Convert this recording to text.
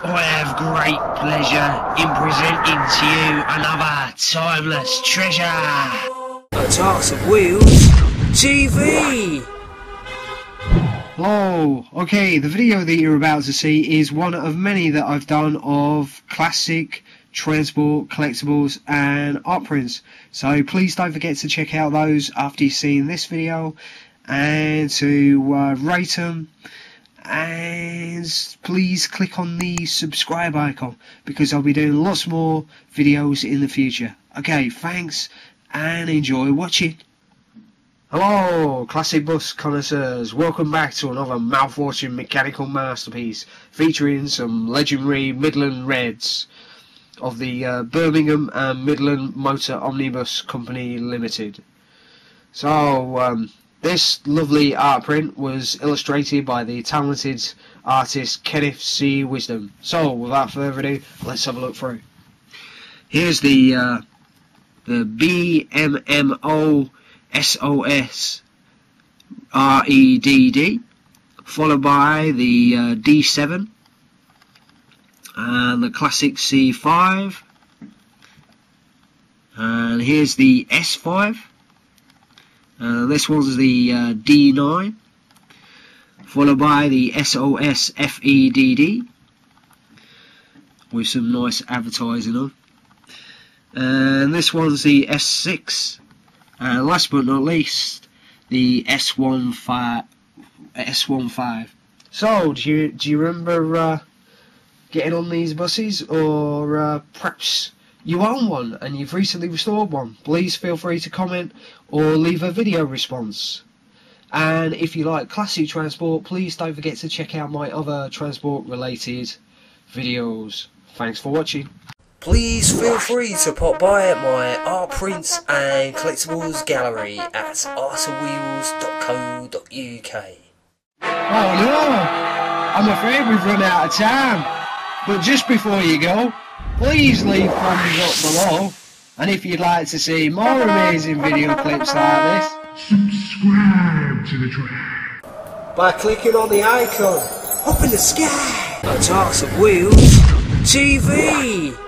I have great pleasure in presenting to you another timeless treasure. The Art of Wheels TV. Hello. Okay, the video that you're about to see is one of many that I've done of classic transport, collectibles and art prints. So please don't forget to check out those after you've seen this video and to uh, rate them and please click on the subscribe icon because I'll be doing lots more videos in the future. Okay, thanks and enjoy watching. Hello, classic bus connoisseurs. Welcome back to another mouthwatering mechanical masterpiece featuring some legendary Midland Reds of the uh, Birmingham and Midland Motor Omnibus Company Limited. So, um, this lovely art print was illustrated by the talented artist Kenneth C. Wisdom. So, without further ado, let's have a look through. Here's the uh, the BMMO SOS REDD, followed by the uh, D7 and the classic C5 and here's the S5 uh, this one's the uh, D9 followed by the SOS FEDD with some nice advertising on. And this one's the S6 and last but not least the S15 S15 so do you do you remember uh, getting on these buses, or uh, perhaps you own one and you've recently restored one, please feel free to comment or leave a video response. And if you like classic transport, please don't forget to check out my other transport related videos. Thanks for watching. Please feel free to pop by at my art prints and collectibles gallery at artofwheels.co.uk. Oh no! I'm afraid we've run out of time. But just before you go, please leave thumbs up below. And if you'd like to see more amazing video clips like this, subscribe to the channel by clicking on the icon up in the sky. The Art of Wheels TV.